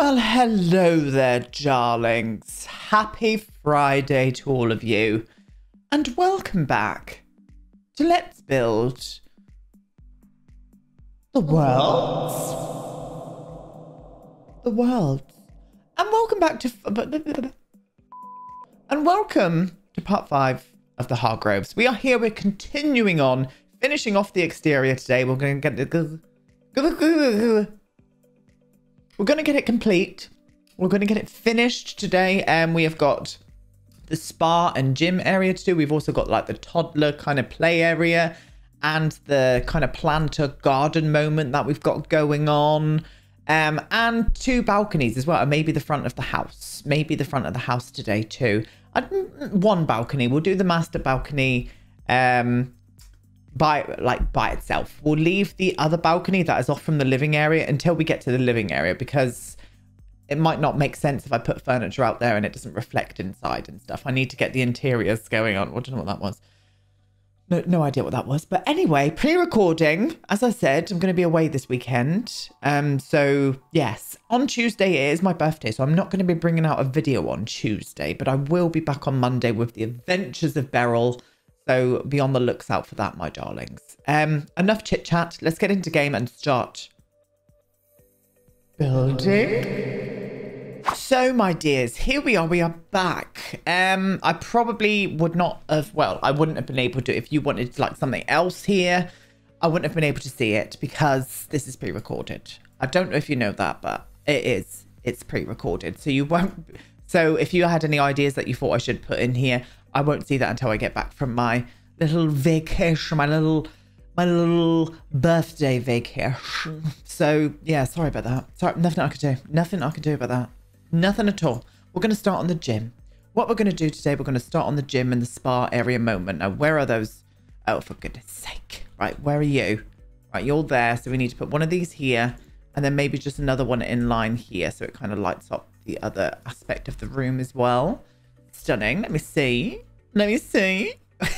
Well, hello there, darlings. Happy Friday to all of you. And welcome back to Let's Build the World. The World. And welcome back to. And welcome to part five of the Hargroves. We are here, we're continuing on, finishing off the exterior today. We're going to get the. We're going to get it complete. We're going to get it finished today. And we have got the spa and gym area to do. We've also got like the toddler kind of play area and the kind of planter garden moment that we've got going on. Um, and two balconies as well, and maybe the front of the house. Maybe the front of the house today too. I'd, one balcony. We'll do the master balcony um, by like by itself. We'll leave the other balcony that is off from the living area until we get to the living area because it might not make sense if I put furniture out there and it doesn't reflect inside and stuff. I need to get the interiors going on. I don't know what that was. No, no idea what that was. But anyway, pre-recording. As I said, I'm going to be away this weekend. Um, so yes, on Tuesday is my birthday, so I'm not going to be bringing out a video on Tuesday, but I will be back on Monday with the Adventures of Beryl. So be on the looks out for that, my darlings. Um, enough chit chat. Let's get into game and start building. So, my dears, here we are. We are back. Um, I probably would not have. Well, I wouldn't have been able to if you wanted like something else here. I wouldn't have been able to see it because this is pre-recorded. I don't know if you know that, but it is. It's pre-recorded, so you won't. So if you had any ideas that you thought I should put in here, I won't see that until I get back from my little vacation, my little my little birthday vacation. So yeah, sorry about that. Sorry, nothing I could do. Nothing I could do about that. Nothing at all. We're going to start on the gym. What we're going to do today, we're going to start on the gym and the spa area moment. Now, where are those? Oh, for goodness sake. Right, where are you? Right, you're there. So we need to put one of these here and then maybe just another one in line here. So it kind of lights up the other aspect of the room as well. Stunning. Let me see. Let me see.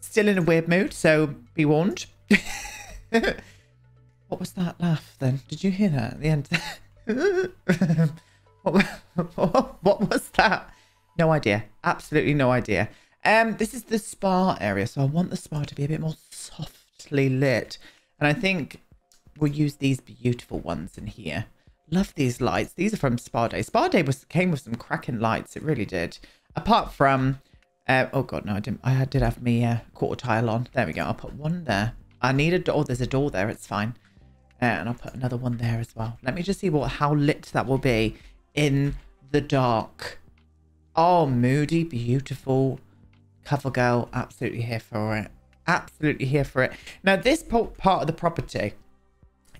Still in a weird mood, so be warned. what was that laugh then? Did you hear that at the end? what, what was that? No idea. Absolutely no idea. Um, this is the spa area, so I want the spa to be a bit more softly lit. And I think we'll use these beautiful ones in here. Love these lights. These are from Spa Day. Spa Day was came with some cracking lights. It really did. Apart from uh, oh god, no, I didn't. I did have me uh, quarter tile on. There we go. I'll put one there. I need a door. There's a door there. It's fine. Uh, and I'll put another one there as well. Let me just see what how lit that will be in the dark. Oh, moody, beautiful. Cover girl. Absolutely here for it. Absolutely here for it. Now, this part of the property,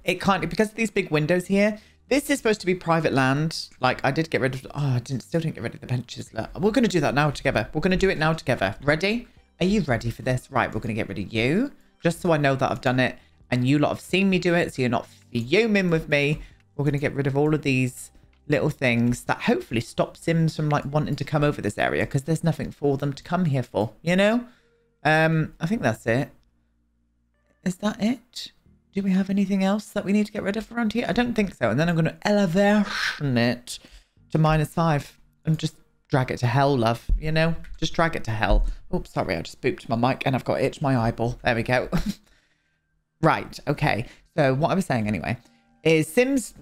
it kind of, because of these big windows here, this is supposed to be private land. Like, I did get rid of... Oh, I didn't, still didn't get rid of the benches. Look, we're going to do that now together. We're going to do it now together. Ready? Are you ready for this? Right, we're going to get rid of you. Just so I know that I've done it. And you lot have seen me do it, so you're not fuming with me. We're going to get rid of all of these little things that hopefully stop Sims from, like, wanting to come over this area. Because there's nothing for them to come here for, you know? Um, I think that's it. Is that it? Do we have anything else that we need to get rid of around here? I don't think so. And then I'm going to elevation it to minus five and just drag it to hell, love. You know, just drag it to hell. Oops, sorry, I just booped my mic and I've got itch my eyeball. There we go. right, okay. So what I was saying anyway is Sims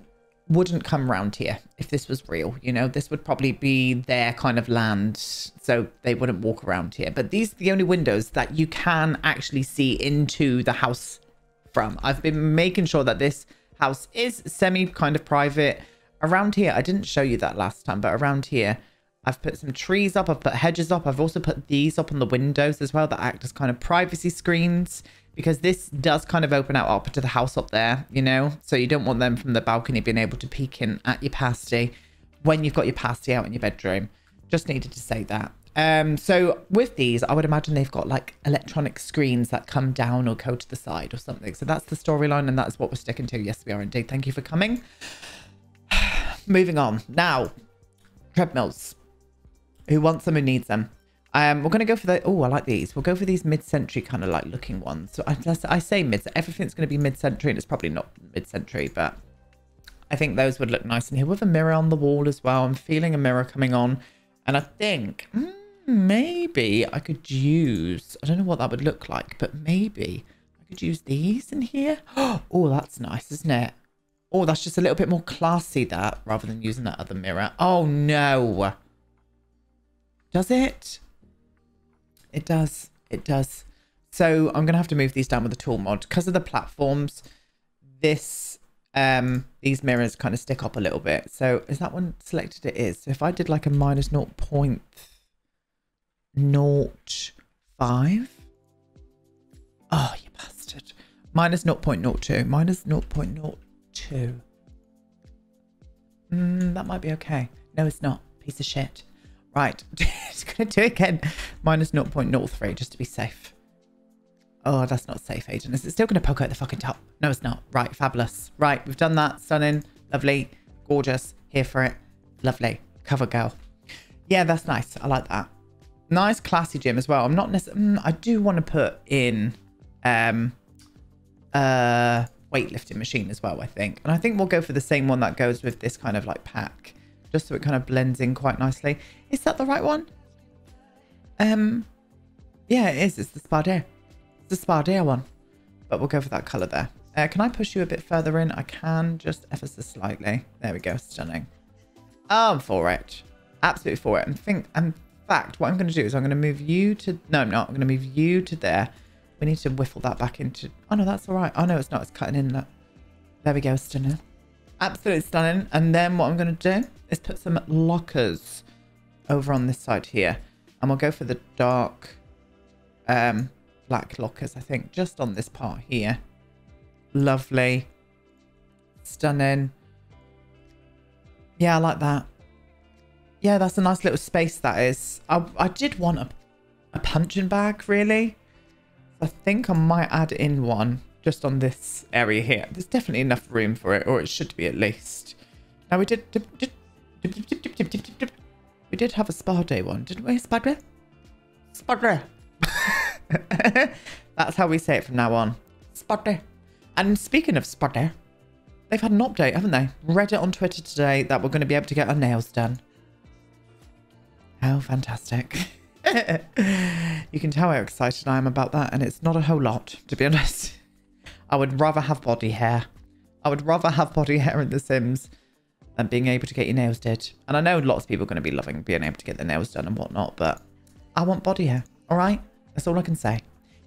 wouldn't come around here if this was real. You know, this would probably be their kind of land, so they wouldn't walk around here. But these are the only windows that you can actually see into the house from. I've been making sure that this house is semi kind of private. Around here, I didn't show you that last time, but around here, I've put some trees up, I've put hedges up. I've also put these up on the windows as well that act as kind of privacy screens because this does kind of open out up to the house up there, you know? So you don't want them from the balcony being able to peek in at your pasty when you've got your pasty out in your bedroom. Just needed to say that. Um, so with these, I would imagine they've got like electronic screens that come down or go to the side or something. So that's the storyline and that's what we're sticking to. Yes, we are indeed. Thank you for coming. Moving on. Now, treadmills. Who wants them, who needs them? Um, we're going to go for the... Oh, I like these. We'll go for these mid-century kind of like looking ones. So I, I say mid... Everything's going to be mid-century and it's probably not mid-century, but I think those would look nice in here with a mirror on the wall as well. I'm feeling a mirror coming on. And I think mm, maybe I could use, I don't know what that would look like, but maybe I could use these in here. Oh, that's nice, isn't it? Oh, that's just a little bit more classy, that, rather than using that other mirror. Oh, no. Does it? It does. It does. So I'm going to have to move these down with the tool mod. Because of the platforms, this, um, these mirrors kind of stick up a little bit. So is that one selected? It is. So if I did like a minus 0 0.05. Oh, you bastard. Minus 0.02. Minus 0.02. Mm, that might be okay. No, it's not. Piece of shit. Right. just going to do it again. Minus 0.03 just to be safe. Oh, that's not safe, Agent. Is it still going to poke at the fucking top? No, it's not. Right. Fabulous. Right. We've done that. Stunning. Lovely. Gorgeous. Here for it. Lovely. Cover girl. Yeah, that's nice. I like that. Nice classy gym as well. I'm not necessarily... Mm, I do want to put in um, uh, weightlifting machine as well, I think. And I think we'll go for the same one that goes with this kind of like pack. Just so it kind of blends in quite nicely. Is that the right one? Um, yeah, it is. It's the Spardier. It's the Spardier one. But we'll go for that colour there. Uh, can I push you a bit further in? I can, just ever so slightly. There we go. Stunning. Oh, I'm for it. Absolutely for it. And think, in fact, what I'm going to do is I'm going to move you to... No, I'm not. I'm going to move you to there. We need to whiffle that back into... Oh, no, that's all right. Oh, no, it's not. It's cutting in. Look. There we go. Stunning. Absolutely stunning. And then what I'm going to do is put some lockers over on this side here. And we'll go for the dark um, black lockers, I think, just on this part here. Lovely. Stunning. Yeah, I like that. Yeah, that's a nice little space that is. I, I did want a, a punching bag, really. I think I might add in one just on this area here. There's definitely enough room for it, or it should be at least. Now we did... did, did, did we did have a spa day one, didn't we? Spa day? Spa day. That's how we say it from now on. Spa day. And speaking of spa day, they've had an update, haven't they? Read it on Twitter today that we're going to be able to get our nails done. How fantastic. you can tell how excited I am about that, and it's not a whole lot, to be honest. I would rather have body hair. I would rather have body hair in The Sims than being able to get your nails did. And I know lots of people are going to be loving being able to get their nails done and whatnot, but I want body hair, all right? That's all I can say.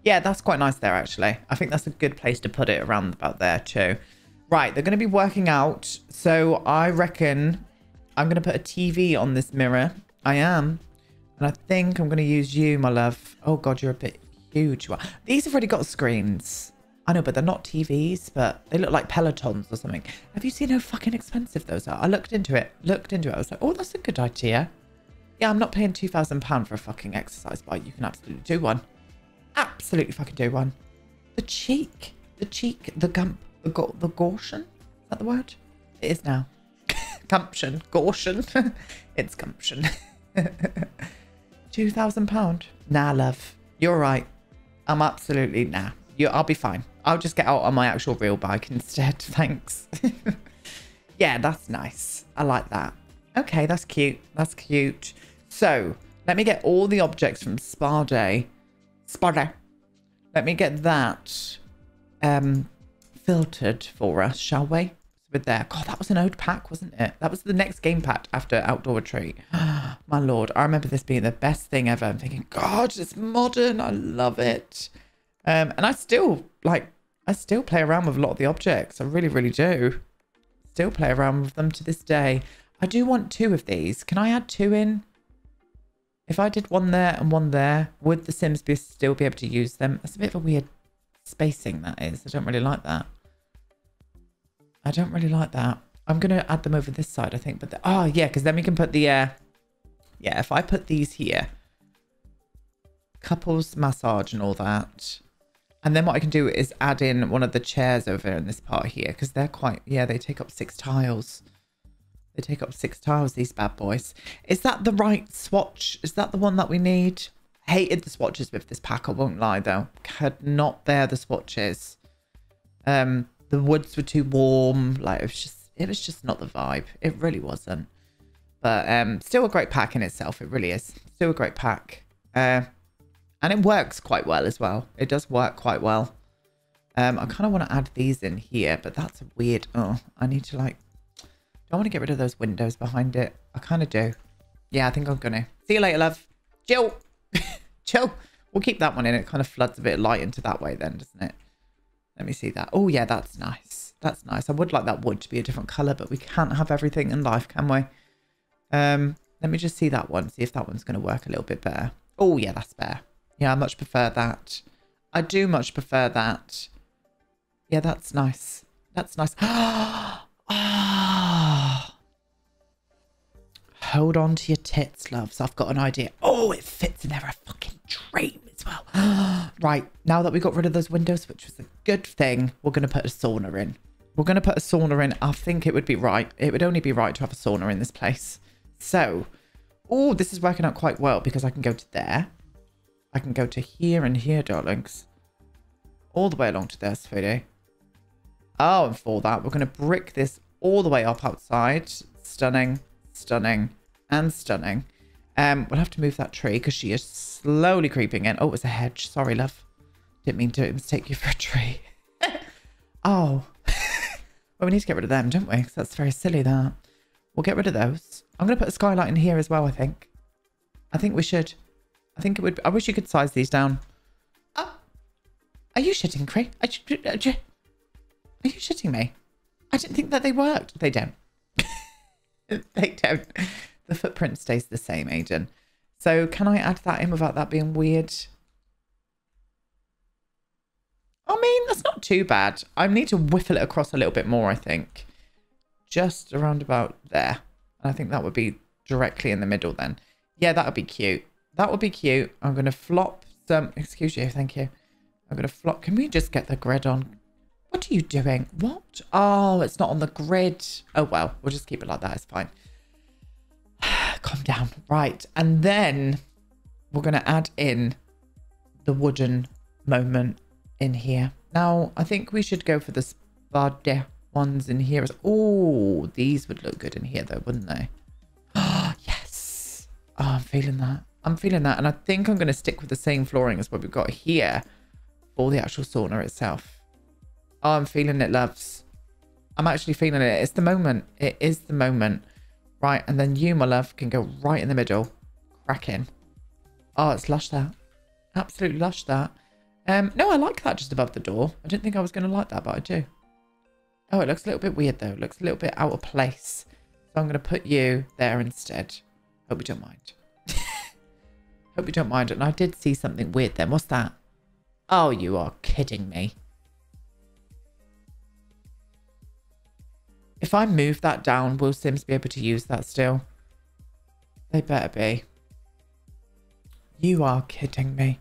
Yeah, that's quite nice there, actually. I think that's a good place to put it around about there, too. Right, they're going to be working out. So I reckon I'm going to put a TV on this mirror. I am. And I think I'm going to use you, my love. Oh, God, you're a bit huge. These have already got screens. I know, but they're not TVs, but they look like Pelotons or something. Have you seen how fucking expensive those are? I looked into it, looked into it. I was like, oh, that's a good idea. Yeah, I'm not paying £2,000 for a fucking exercise bike. You can absolutely do one. Absolutely fucking do one. The cheek. The cheek. The gump. The, go the Gaussian. Is that the word? It is now. gumption. Gaussian. it's gumption. £2,000. Nah, love. You're right. I'm absolutely nah. You, I'll be fine. I'll just get out on my actual real bike instead. Thanks. yeah, that's nice. I like that. Okay, that's cute. That's cute. So, let me get all the objects from Spa Day. Spa Day. Let me get that um, filtered for us, shall we? With there. God, that was an old pack, wasn't it? That was the next game pack after Outdoor Retreat. My lord, I remember this being the best thing ever. I'm thinking, God, it's modern. I love it. Um, and I still, like, I still play around with a lot of the objects. I really, really do. Still play around with them to this day. I do want two of these. Can I add two in? If I did one there and one there, would the Sims be still be able to use them? That's a bit of a weird spacing, that is. I don't really like that. I don't really like that. I'm going to add them over this side, I think. But the, Oh, yeah, because then we can put the... Uh, yeah, if I put these here, couples massage and all that, and then what I can do is add in one of the chairs over in this part here because they're quite, yeah, they take up six tiles. They take up six tiles, these bad boys. Is that the right swatch? Is that the one that we need? Hated the swatches with this pack, I won't lie though. Could not there the swatches. Um, the woods were too warm. Like it was just, it was just not the vibe. It really wasn't. But um, still a great pack in itself. It really is. Still a great pack. Uh, and it works quite well as well. It does work quite well. Um, I kind of want to add these in here, but that's weird. Oh, I need to like... Do I want to get rid of those windows behind it? I kind of do. Yeah, I think I'm going to. See you later, love. Chill. Chill. We'll keep that one in. It kind of floods a bit of light into that way then, doesn't it? Let me see that. Oh, yeah, that's nice. That's nice. I would like that wood to be a different colour, but we can't have everything in life, can we? Um, let me just see that one. See if that one's going to work a little bit better. Oh, yeah, that's better. Yeah, I much prefer that. I do much prefer that. Yeah, that's nice. That's nice. Ah. Hold on to your tits, loves. I've got an idea. Oh, it fits in there a fucking dream as well. right, now that we got rid of those windows, which was a good thing, we're going to put a sauna in. We're going to put a sauna in. I think it would be right. It would only be right to have a sauna in this place. So, oh, this is working out quite well because I can go to there. I can go to here and here, darlings. All the way along to there, sweetie. Oh, and for that, we're going to brick this all the way up outside. Stunning, stunning, and stunning. Um, we'll have to move that tree because she is slowly creeping in. Oh, it was a hedge. Sorry, love. Didn't mean to mistake you for a tree. oh. well, we need to get rid of them, don't we? Because that's very silly, that. We'll get rid of those. I'm going to put a skylight in here as well, I think. I think we should. I think it would... I wish you could size these down. Oh. Are you shitting, Cree? Are you, are you shitting me? I didn't think that they worked. They don't. they don't. The footprint stays the same, Aiden. So can I add that in without that being weird? I mean, that's not too bad. I need to whiffle it across a little bit more, I think. Just around about there. And I think that would be directly in the middle then. Yeah, that would be cute. That would be cute. I'm going to flop some... Excuse you, thank you. I'm going to flop... Can we just get the grid on? What are you doing? What? Oh, it's not on the grid. Oh, well, we'll just keep it like that. It's fine. Calm down. Right. And then we're going to add in the wooden moment in here. Now, I think we should go for the Spa Day ones in here. Oh, these would look good in here though, wouldn't they? Yes. Oh, I'm feeling that. I'm feeling that. And I think I'm going to stick with the same flooring as what we've got here for the actual sauna itself. Oh, I'm feeling it, loves. I'm actually feeling it. It's the moment. It is the moment. Right, and then you, my love, can go right in the middle. Cracking. Oh, it's lush that. Absolutely lush that. Um, no, I like that just above the door. I didn't think I was going to like that, but I do. Oh, it looks a little bit weird, though. It looks a little bit out of place. So I'm going to put you there instead. Hope you don't mind. Hope you don't mind. And I did see something weird then. What's that? Oh, you are kidding me. If I move that down, will Sims be able to use that still? They better be. You are kidding me.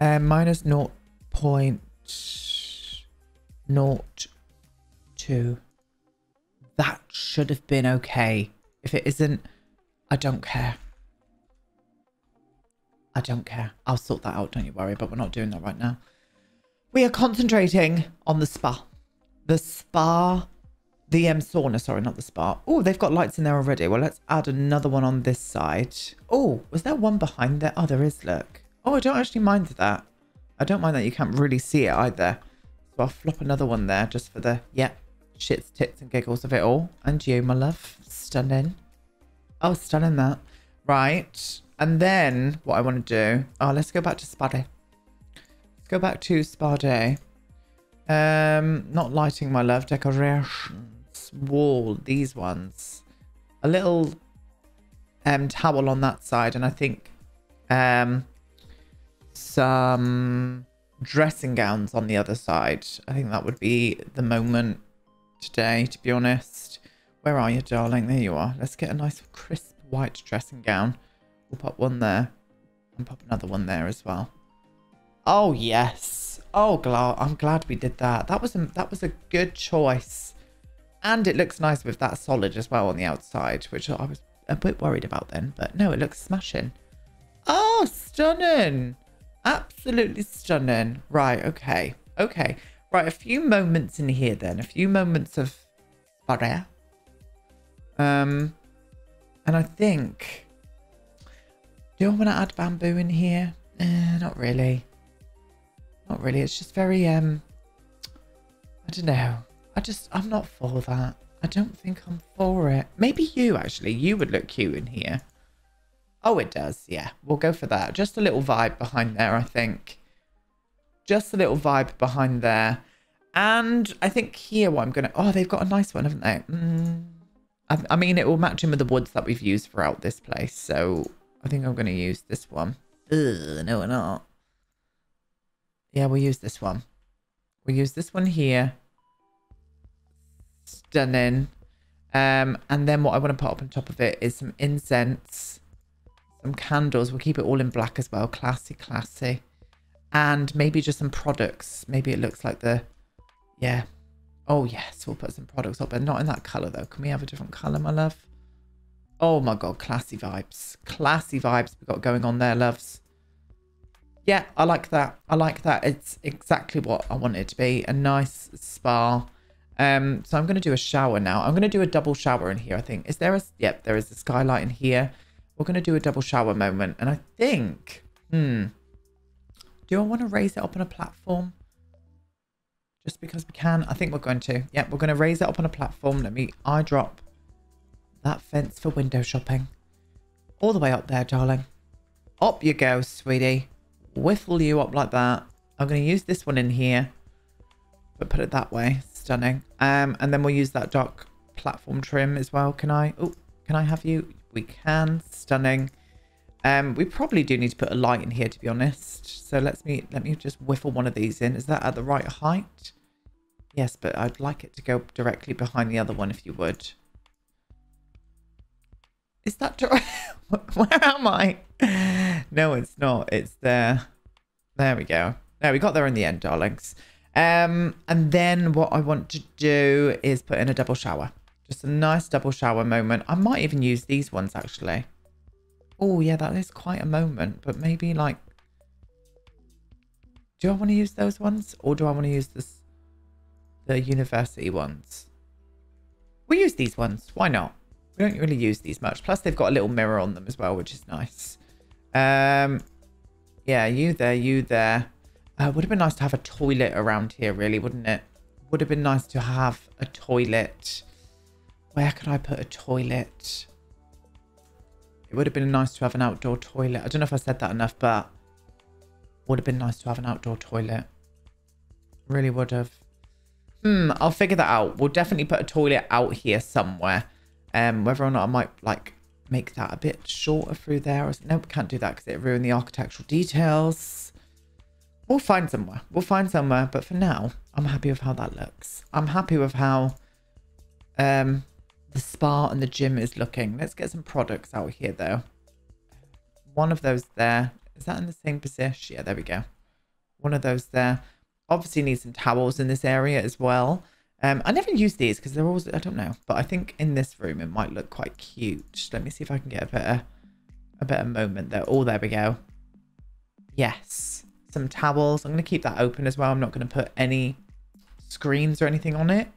Um, minus 0 0.02. That should have been okay. If it isn't, I don't care. I don't care. I'll sort that out, don't you worry, but we're not doing that right now. We are concentrating on the spa. The spa the um, sauna, sorry, not the spa. Oh, they've got lights in there already. Well, let's add another one on this side. Oh, was there one behind there? Oh, there is, look. Oh, I don't actually mind that. I don't mind that you can't really see it either. So I'll flop another one there just for the, yeah, shits, tits and giggles of it all. And you, my love. Stunning. Oh, stunning that. Right. And then what I want to do, oh, let's go back to Spa Day. Let's go back to Spa Day. Um, not lighting, my love. Decoration wall, these ones, a little um, towel on that side, and I think um, some dressing gowns on the other side. I think that would be the moment today, to be honest. Where are you, darling? There you are. Let's get a nice crisp white dressing gown. We'll pop one there and pop another one there as well. Oh, yes. Oh, I'm glad we did that. That was a, that was a good choice. And it looks nice with that solid as well on the outside, which I was a bit worried about then. But no, it looks smashing. Oh, stunning. Absolutely stunning. Right, okay. Okay. Right, a few moments in here then. A few moments of barrier. Um, and I think, do I want to add bamboo in here? Eh, not really. Not really. It's just very, um, I don't know. I just, I'm not for that. I don't think I'm for it. Maybe you, actually. You would look cute in here. Oh, it does. Yeah, we'll go for that. Just a little vibe behind there, I think. Just a little vibe behind there. And I think here what I'm going to... Oh, they've got a nice one, haven't they? Mm, I, I mean, it will match in with the woods that we've used throughout this place. So I think I'm going to use this one. Ugh, no, we're not. Yeah, we'll use this one. We'll use this one here. Stunning. Um, and then what I want to put up on top of it is some incense some candles. We'll keep it all in black as well. Classy, classy. And maybe just some products. Maybe it looks like the... Yeah. Oh, yes. We'll put some products up. But not in that colour, though. Can we have a different colour, my love? Oh, my God. Classy vibes. Classy vibes we've got going on there, loves. Yeah, I like that. I like that. It's exactly what I want it to be. A nice spa. Um, so I'm going to do a shower now. I'm going to do a double shower in here, I think. Is there a... Yep, there is a skylight in here. We're going to do a double shower moment. And I think, hmm, do I want to raise it up on a platform? Just because we can? I think we're going to. Yeah, we're going to raise it up on a platform. Let me eye drop that fence for window shopping. All the way up there, darling. Up you go, sweetie. Whiffle you up like that. I'm going to use this one in here. But put it that way. Stunning. Um, and then we'll use that dark platform trim as well. Can I? Oh, can I have you? we can. Stunning. Um, we probably do need to put a light in here, to be honest. So let's me let me just whiffle one of these in. Is that at the right height? Yes, but I'd like it to go directly behind the other one, if you would. Is that Where am I? No, it's not. It's there. There we go. There, we got there in the end, darlings. Um, and then what I want to do is put in a double shower. Just a nice double shower moment. I might even use these ones actually. Oh yeah, that is quite a moment. But maybe like... Do I want to use those ones? Or do I want to use this, the university ones? We use these ones. Why not? We don't really use these much. Plus they've got a little mirror on them as well, which is nice. Um, yeah, you there, you there. Uh, would have been nice to have a toilet around here, really, wouldn't it? Would have been nice to have a toilet. Where could I put a toilet? It would have been nice to have an outdoor toilet. I don't know if I said that enough, but would have been nice to have an outdoor toilet. Really would have. Hmm, I'll figure that out. We'll definitely put a toilet out here somewhere. Um, whether or not I might like make that a bit shorter through there. Or, nope, can't do that because it ruined the architectural details. We'll find somewhere. We'll find somewhere. But for now, I'm happy with how that looks. I'm happy with how um, the spa and the gym is looking. Let's get some products out here though. One of those there. Is that in the same position? Yeah, there we go. One of those there. Obviously need some towels in this area as well. Um, I never use these because they're always, I don't know. But I think in this room it might look quite cute. Let me see if I can get a better, a better moment there. Oh, there we go. Yes. Some towels. I'm going to keep that open as well. I'm not going to put any screens or anything on it.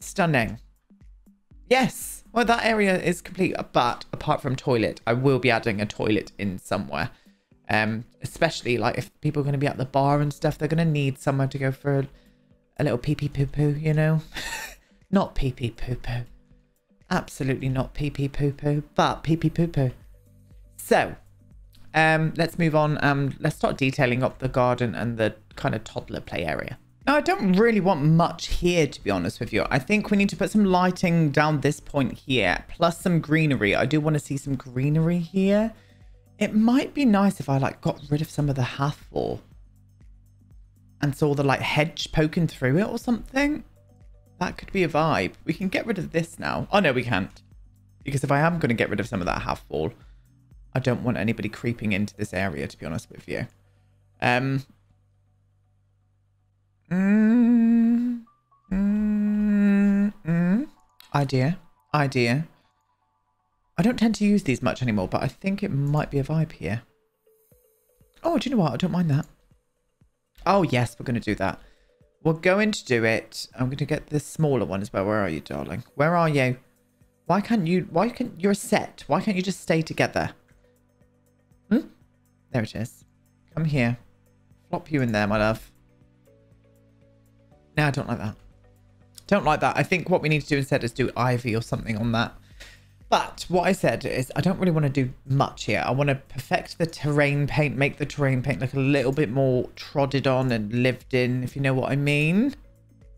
Stunning. Yes. Well, that area is complete. But apart from toilet, I will be adding a toilet in somewhere. Um, especially like if people are going to be at the bar and stuff, they're going to need somewhere to go for a, a little pee pee poo poo, you know? not pee pee poo poo. Absolutely not pee pee poo poo, but pee pee poo poo. So, um, let's move on. Um, let's start detailing up the garden and the kind of toddler play area. Now, I don't really want much here, to be honest with you. I think we need to put some lighting down this point here, plus some greenery. I do want to see some greenery here. It might be nice if I, like, got rid of some of the half hathor and saw the, like, hedge poking through it or something. That could be a vibe. We can get rid of this now. Oh, no, we can't. Because if I am going to get rid of some of that hathor, I don't want anybody creeping into this area, to be honest with you. Um, Mm, mm, mm. Idea. Idea. I don't tend to use these much anymore, but I think it might be a vibe here. Oh, do you know what? I don't mind that. Oh, yes, we're going to do that. We're going to do it. I'm going to get the smaller one as well. Where are you, darling? Where are you? Why can't you, why can't, you're set. Why can't you just stay together? There it is. Come here. Flop you in there, my love. No, I don't like that. Don't like that. I think what we need to do instead is do ivy or something on that. But what I said is I don't really want to do much here. I want to perfect the terrain paint, make the terrain paint look a little bit more trodded on and lived in, if you know what I mean.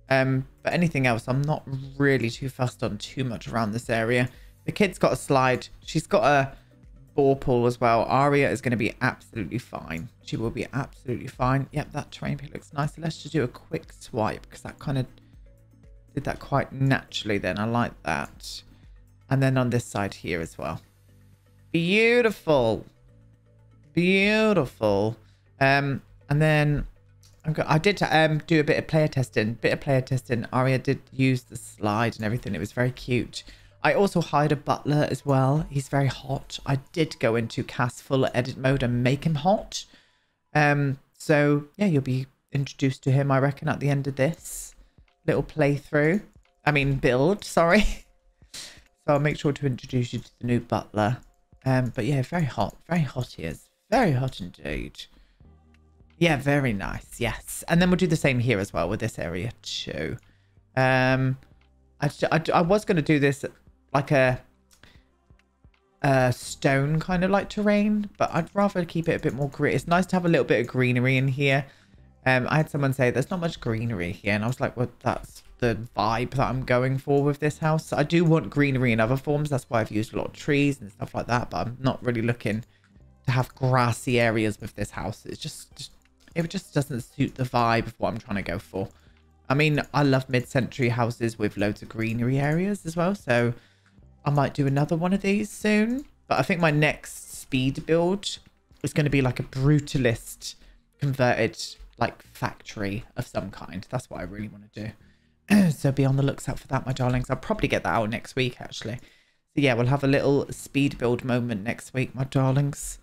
Um, but anything else, I'm not really too fussed on too much around this area. The kid's got a slide. She's got a ball pool as well. Aria is going to be absolutely fine. She will be absolutely fine. Yep, that terrain paint looks nice. Let's just do a quick swipe because that kind of did that quite naturally then. I like that. And then on this side here as well. Beautiful. Beautiful. Um, and then I did um, do a bit of player testing. Bit of player testing. Aria did use the slide and everything. It was very cute. I also hired a butler as well. He's very hot. I did go into cast full edit mode and make him hot. Um, so yeah, you'll be introduced to him, I reckon, at the end of this little playthrough. I mean, build, sorry. so I'll make sure to introduce you to the new butler. Um, but yeah, very hot. Very hot he is. Very hot indeed. Yeah, very nice. Yes. And then we'll do the same here as well with this area too. Um, I, I, I was going to do this like a, a stone kind of like terrain, but I'd rather keep it a bit more green. It's nice to have a little bit of greenery in here. Um, I had someone say there's not much greenery here, and I was like, well, that's the vibe that I'm going for with this house. I do want greenery in other forms. That's why I've used a lot of trees and stuff like that, but I'm not really looking to have grassy areas with this house. It's just it just doesn't suit the vibe of what I'm trying to go for. I mean, I love mid-century houses with loads of greenery areas as well, so I might do another one of these soon. But I think my next speed build is going to be like a brutalist converted like factory of some kind. That's what I really want to do. so be on the looks out for that, my darlings. I'll probably get that out next week, actually. So yeah, we'll have a little speed build moment next week, my darlings.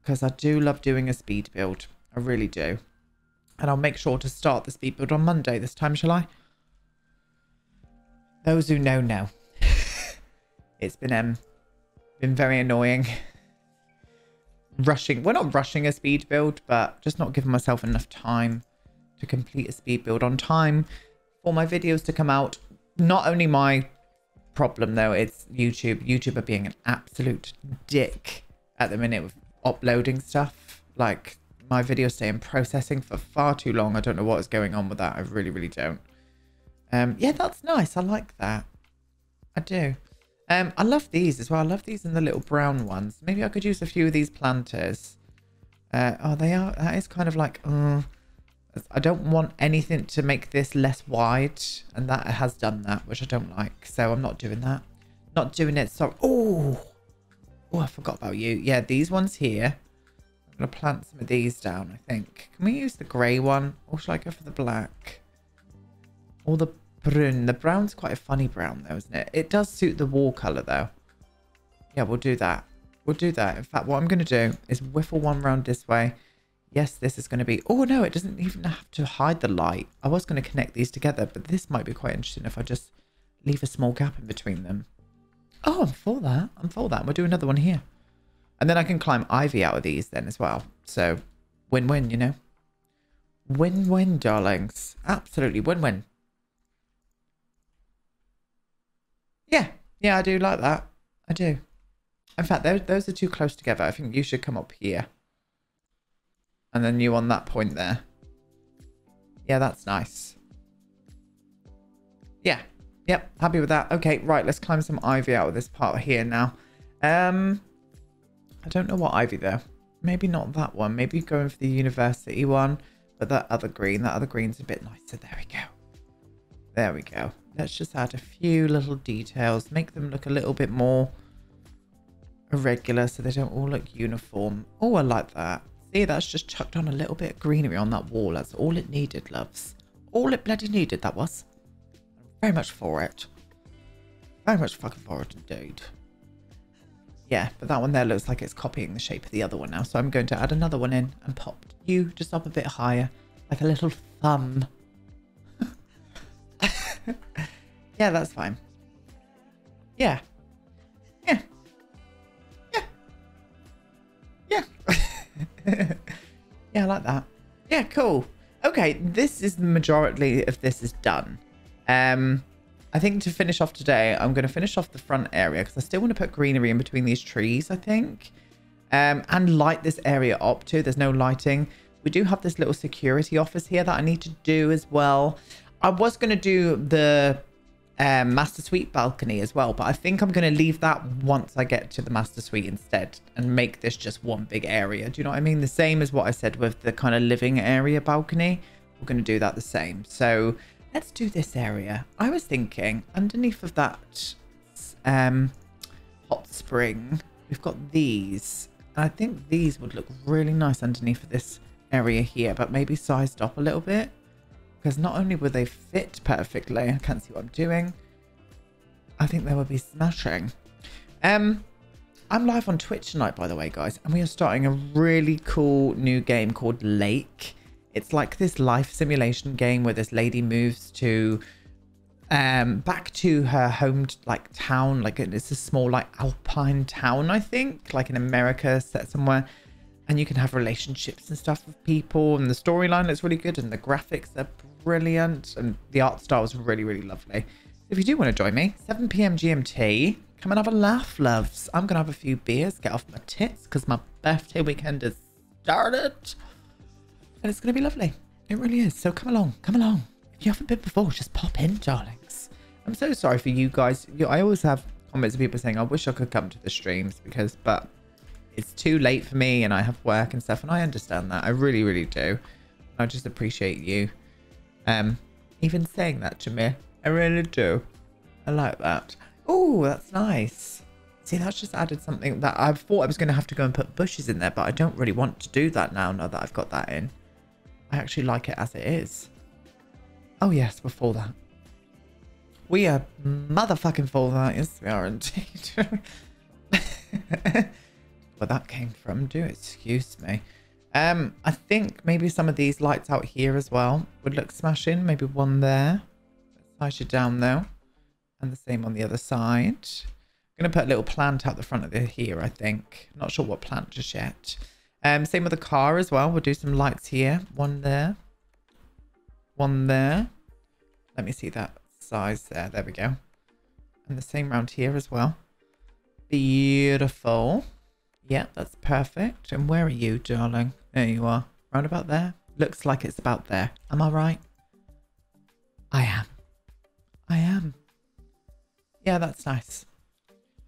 Because I do love doing a speed build. I really do. And I'll make sure to start the speed build on Monday this time, shall I? Those who know, know. It's been, um, been very annoying rushing. We're not rushing a speed build, but just not giving myself enough time to complete a speed build on time for my videos to come out. Not only my problem though, it's YouTube. YouTube are being an absolute dick at the minute with uploading stuff. Like my videos stay in processing for far too long. I don't know what is going on with that. I really, really don't. Um, yeah, that's nice. I like that. I do. Um, I love these as well. I love these in the little brown ones. Maybe I could use a few of these planters. Uh, oh, they are. That is kind of like. Uh, I don't want anything to make this less wide, and that has done that, which I don't like. So I'm not doing that. Not doing it. So, oh, oh, I forgot about you. Yeah, these ones here. I'm gonna plant some of these down. I think. Can we use the grey one, or should I go for the black? Or the brun. The brown's quite a funny brown though, isn't it? It does suit the wall colour though. Yeah, we'll do that. We'll do that. In fact, what I'm going to do is whiffle one round this way. Yes, this is going to be... Oh, no, it doesn't even have to hide the light. I was going to connect these together, but this might be quite interesting if I just leave a small gap in between them. Oh, I'm for that. I'm for that. We'll do another one here. And then I can climb ivy out of these then as well. So, win-win, you know? Win-win, darlings. Absolutely win-win. Yeah, yeah, I do like that. I do. In fact, those, those are too close together. I think you should come up here. And then you on that point there. Yeah, that's nice. Yeah. Yep, happy with that. Okay, right, let's climb some ivy out of this part here now. Um, I don't know what ivy though. Maybe not that one. Maybe going for the university one. But that other green, that other green's a bit nicer. There we go. There we go. Let's just add a few little details, make them look a little bit more irregular so they don't all look uniform. Oh, I like that. See, that's just chucked on a little bit of greenery on that wall. That's all it needed, loves. All it bloody needed, that was. Very much for it. Very much fucking for it indeed. Yeah, but that one there looks like it's copying the shape of the other one now. So I'm going to add another one in and pop you just up a bit higher. Like a little thumb. Yeah, that's fine. Yeah. Yeah. Yeah. Yeah. yeah, I like that. Yeah, cool. Okay, this is the majority of this is done. Um, I think to finish off today, I'm going to finish off the front area because I still want to put greenery in between these trees, I think. Um, and light this area up too. There's no lighting. We do have this little security office here that I need to do as well. I was going to do the um, master suite balcony as well, but I think I'm going to leave that once I get to the master suite instead and make this just one big area. Do you know what I mean? The same as what I said with the kind of living area balcony. We're going to do that the same. So let's do this area. I was thinking underneath of that um, hot spring, we've got these. I think these would look really nice underneath of this area here, but maybe sized up a little bit. Because not only would they fit perfectly, I can't see what I'm doing. I think they would be smashing. Um, I'm live on Twitch tonight, by the way, guys, and we are starting a really cool new game called Lake. It's like this life simulation game where this lady moves to um back to her home like town like it's a small like alpine town i think like in america set somewhere and you can have relationships and stuff with people and the storyline looks really good and the graphics are brilliant and the art style is really really lovely if you do want to join me 7 p.m gmt come and have a laugh loves i'm gonna have a few beers get off my tits because my birthday weekend has started and it's to be lovely. It really is. So come along, come along. If you haven't been before, just pop in, darlings. I'm so sorry for you guys. I always have comments of people saying, I wish I could come to the streams because, but it's too late for me and I have work and stuff. And I understand that. I really, really do. I just appreciate you um, even saying that to me. I really do. I like that. Oh, that's nice. See, that's just added something that I thought I was going to have to go and put bushes in there, but I don't really want to do that now, now that I've got that in. I actually like it as it is. Oh yes, before that. We are motherfucking full that, yes we are indeed. Where that came from, do excuse me. Um, I think maybe some of these lights out here as well would look smashing. Maybe one there. Size you down though. And the same on the other side. I'm going to put a little plant out the front of the here, I think. Not sure what plant just yet. Um, same with the car as well. We'll do some lights here. One there. One there. Let me see that size there. There we go. And the same round here as well. Beautiful. Yeah, that's perfect. And where are you, darling? There you are. Round about there. Looks like it's about there. Am I right? I am. I am. Yeah, that's nice.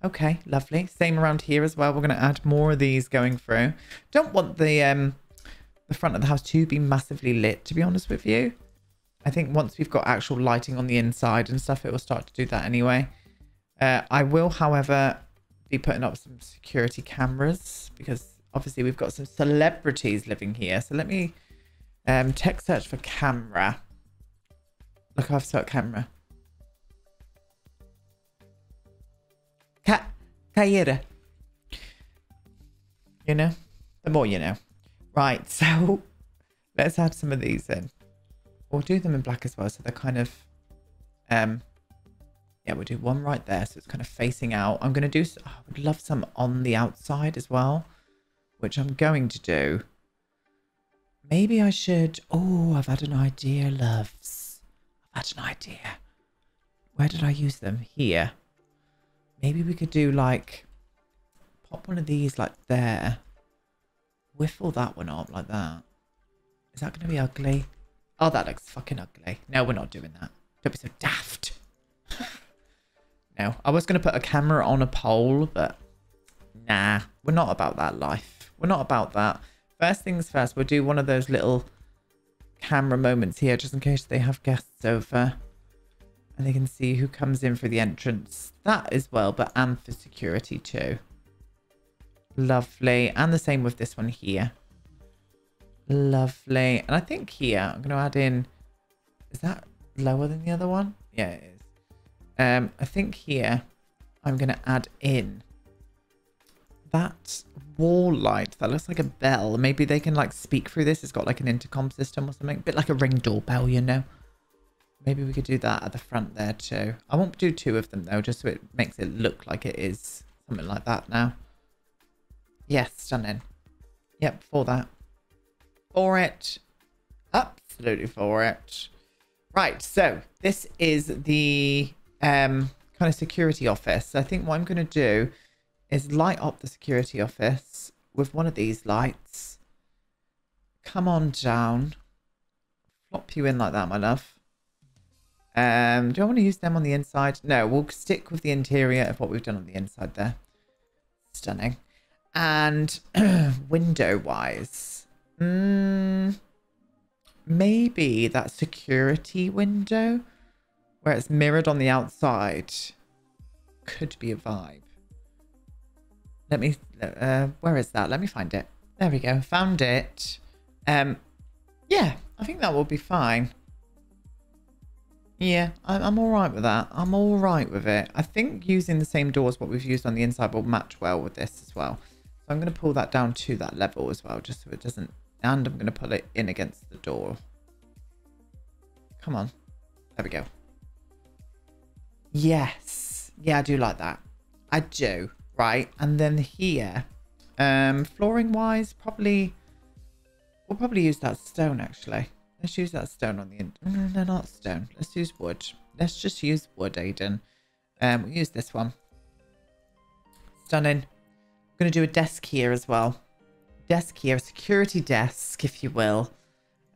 Okay, lovely. Same around here as well. We're going to add more of these going through. Don't want the um the front of the house to be massively lit, to be honest with you. I think once we've got actual lighting on the inside and stuff, it will start to do that anyway. Uh, I will, however, be putting up some security cameras because obviously we've got some celebrities living here. So let me um, text search for camera. Look, I've searched camera. Ca Kayira. You know? The more you know. Right, so let's add some of these in. We'll do them in black as well, so they're kind of... um. Yeah, we'll do one right there, so it's kind of facing out. I'm going to do... Oh, I would love some on the outside as well, which I'm going to do. Maybe I should... Oh, I've had an idea, loves. I've had an idea. Where did I use them? Here. Maybe we could do like, pop one of these like there. Whiffle that one up like that. Is that going to be ugly? Oh, that looks fucking ugly. No, we're not doing that. Don't be so daft. no, I was going to put a camera on a pole, but nah, we're not about that life. We're not about that. First things first, we'll do one of those little camera moments here, just in case they have guests over and they can see who comes in for the entrance. That as well, but and for security too. Lovely. And the same with this one here. Lovely. And I think here, I'm going to add in... Is that lower than the other one? Yeah. Um, I think here, I'm going to add in that wall light that looks like a bell. Maybe they can like speak through this. It's got like an intercom system or something. A bit like a ring doorbell, you know. Maybe we could do that at the front there too. I won't do two of them though, just so it makes it look like it is something like that now. Yes, stunning. Yep, for that. For it. Absolutely for it. Right, so this is the um, kind of security office. So I think what I'm going to do is light up the security office with one of these lights. Come on down. Flop you in like that, my love. Um, do I want to use them on the inside? No, we'll stick with the interior of what we've done on the inside there. Stunning. And window-wise, mm, maybe that security window where it's mirrored on the outside could be a vibe. Let me, uh, where is that? Let me find it. There we go. Found it. Um, yeah, I think that will be fine. Yeah, I'm, I'm all right with that. I'm all right with it. I think using the same doors what we've used on the inside will match well with this as well. So I'm going to pull that down to that level as well, just so it doesn't... And I'm going to pull it in against the door. Come on. There we go. Yes. Yeah, I do like that. I do. Right. And then here, um, flooring wise, probably... We'll probably use that stone, actually. Let's use that stone on the end. No, no, not stone. Let's use wood. Let's just use wood, Aiden. Um, we'll use this one. Stunning. I'm going to do a desk here as well. Desk here, security desk, if you will.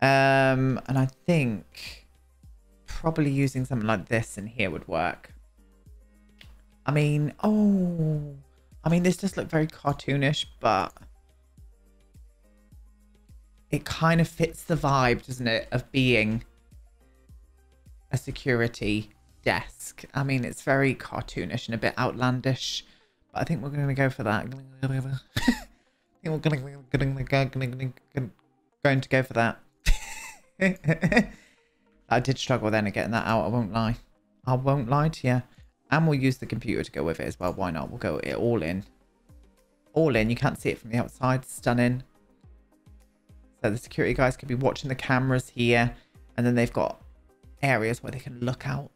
Um, and I think probably using something like this in here would work. I mean, oh, I mean, this does look very cartoonish, but it kind of fits the vibe, doesn't it, of being a security desk. I mean, it's very cartoonish and a bit outlandish, but I think we're going to go for that. I think we're going to go for that. I did struggle then at getting that out, I won't lie. I won't lie to you. And we'll use the computer to go with it as well. Why not? We'll go it all in. All in. You can't see it from the outside. Stunning. So the security guys could be watching the cameras here. And then they've got areas where they can look out,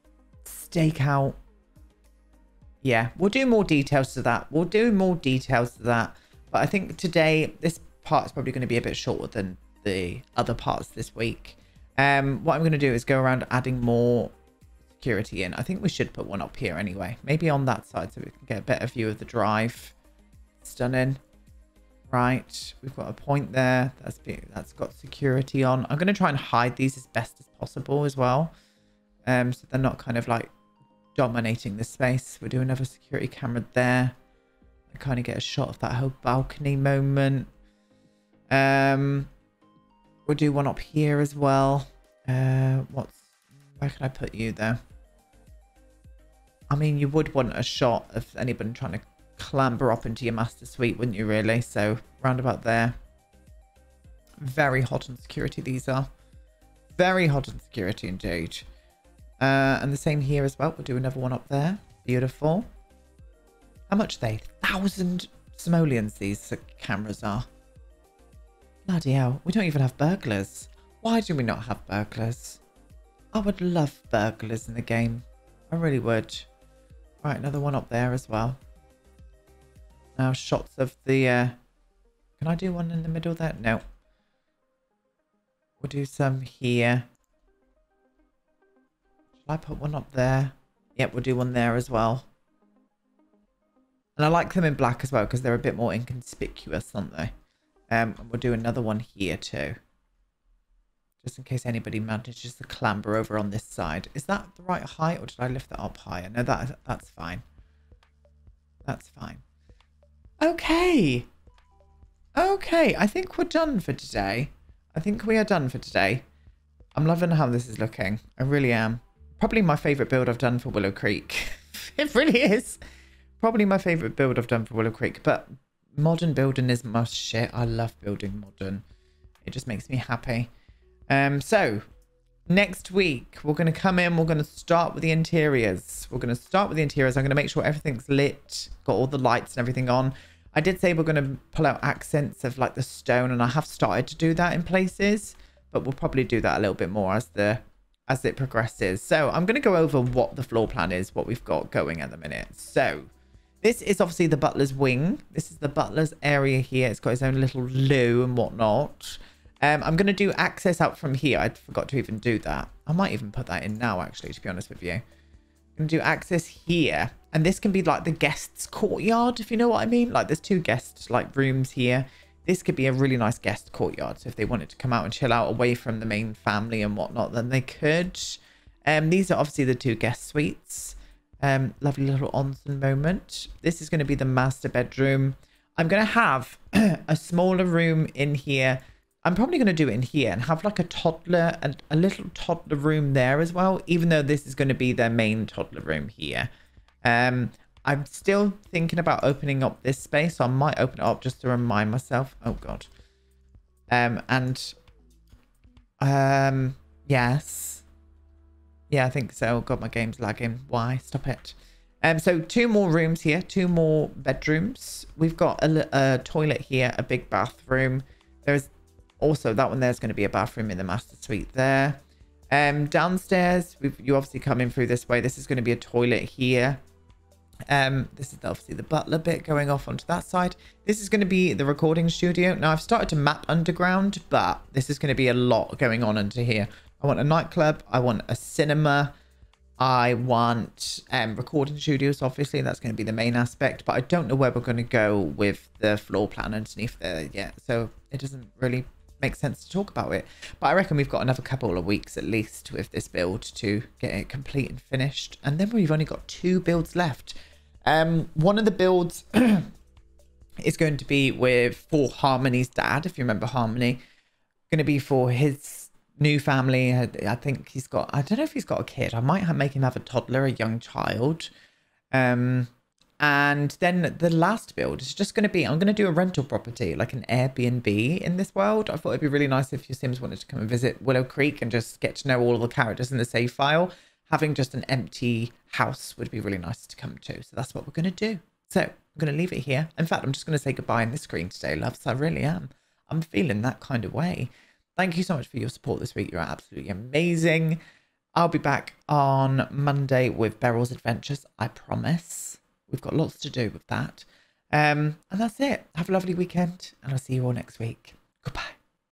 stake out. Yeah, we'll do more details to that. We'll do more details to that. But I think today, this part is probably going to be a bit shorter than the other parts this week. Um, what I'm going to do is go around adding more security in. I think we should put one up here anyway. Maybe on that side so we can get a better view of the drive. Stunning. Right, we've got a point there. That's that's got security on. I'm going to try and hide these as best as possible as well. Um, so they're not kind of like dominating the space. We'll do another security camera there. I kind of get a shot of that whole balcony moment. Um, we'll do one up here as well. Uh, what's where can I put you there? I mean, you would want a shot of anyone trying to clamber up into your master suite, wouldn't you really? So round about there. Very hot on security these are. Very hot on security indeed. Uh, and the same here as well. We'll do another one up there. Beautiful. How much they? Thousand simoleons these cameras are. Bloody hell. We don't even have burglars. Why do we not have burglars? I would love burglars in the game. I really would. Right, another one up there as well. Now shots of the... Uh... Can I do one in the middle there? No. We'll do some here. Shall I put one up there? Yep, we'll do one there as well. And I like them in black as well because they're a bit more inconspicuous, aren't they? Um, and we'll do another one here too. Just in case anybody manages to clamber over on this side. Is that the right height or did I lift that up higher? No, that, that's fine. That's fine. Okay. Okay, I think we're done for today. I think we are done for today. I'm loving how this is looking. I really am. Probably my favourite build I've done for Willow Creek. it really is. Probably my favourite build I've done for Willow Creek. But modern building is my shit. I love building modern. It just makes me happy. Um, so, next week, we're going to come in. We're going to start with the interiors. We're going to start with the interiors. I'm going to make sure everything's lit. Got all the lights and everything on. I did say we're going to pull out accents of like the stone. And I have started to do that in places. But we'll probably do that a little bit more as the as it progresses. So I'm going to go over what the floor plan is, what we've got going at the minute. So this is obviously the butler's wing. This is the butler's area here. It's got its own little loo and whatnot. Um, I'm going to do access out from here. I forgot to even do that. I might even put that in now, actually, to be honest with you. I'm going to do access here. And this can be like the guest's courtyard, if you know what I mean. Like there's two guest like rooms here. This could be a really nice guest courtyard. So if they wanted to come out and chill out away from the main family and whatnot, then they could. Um, these are obviously the two guest suites. Um, lovely little onsen moment. This is going to be the master bedroom. I'm going to have a smaller room in here. I'm probably going to do it in here and have like a toddler and a little toddler room there as well, even though this is going to be their main toddler room here. Um, I'm still thinking about opening up this space. So I might open it up just to remind myself. Oh, God. Um, and, um, yes. Yeah, I think so. God, my game's lagging. Why? Stop it. Um, so two more rooms here, two more bedrooms. We've got a, a toilet here, a big bathroom. There's also that one there's going to be a bathroom in the master suite there. Um, downstairs, you obviously come in through this way. This is going to be a toilet here. Um, this is obviously the butler bit going off onto that side. This is going to be the recording studio. Now, I've started to map underground, but this is going to be a lot going on under here. I want a nightclub. I want a cinema. I want um, recording studios, obviously. That's going to be the main aspect, but I don't know where we're going to go with the floor plan underneath there yet. So it doesn't really make sense to talk about it. But I reckon we've got another couple of weeks at least with this build to get it complete and finished. And then we've only got two builds left. Um, one of the builds is going to be with for Harmony's dad, if you remember Harmony. Going to be for his new family. I think he's got, I don't know if he's got a kid. I might have, make him have a toddler, a young child. Um, and then the last build is just going to be, I'm going to do a rental property, like an Airbnb in this world. I thought it'd be really nice if your Sims wanted to come and visit Willow Creek and just get to know all of the characters in the save file. Having just an empty house would be really nice to come to. So that's what we're going to do. So I'm going to leave it here. In fact, I'm just going to say goodbye in this screen today, loves. I really am. I'm feeling that kind of way. Thank you so much for your support this week. You're absolutely amazing. I'll be back on Monday with Beryl's Adventures, I promise. We've got lots to do with that. Um, and that's it. Have a lovely weekend, and I'll see you all next week.